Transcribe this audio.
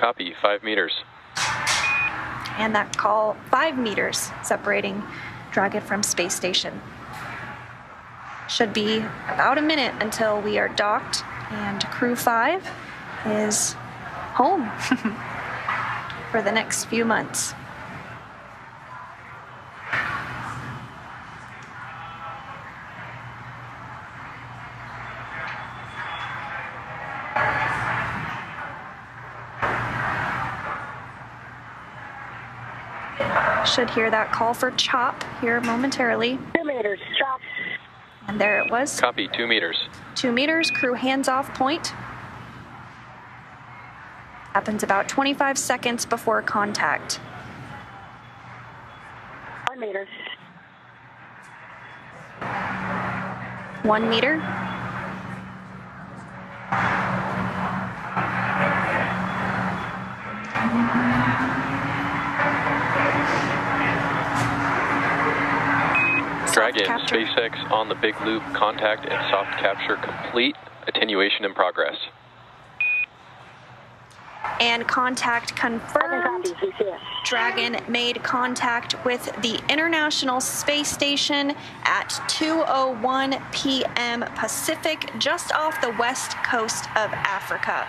Copy, five meters. And that call five meters separating Dragon from space station. Should be about a minute until we are docked and crew five is home for the next few months. Should hear that call for chop here momentarily. Two meters, chop. And there it was. Copy, two meters. Two meters, crew hands off point. Happens about 25 seconds before contact. One meter. One meter. Dragon, capture. SpaceX on the big loop, contact and soft capture complete. Attenuation in progress. And contact confirmed. Dragon made contact with the International Space Station at 2:01 p.m. Pacific, just off the west coast of Africa.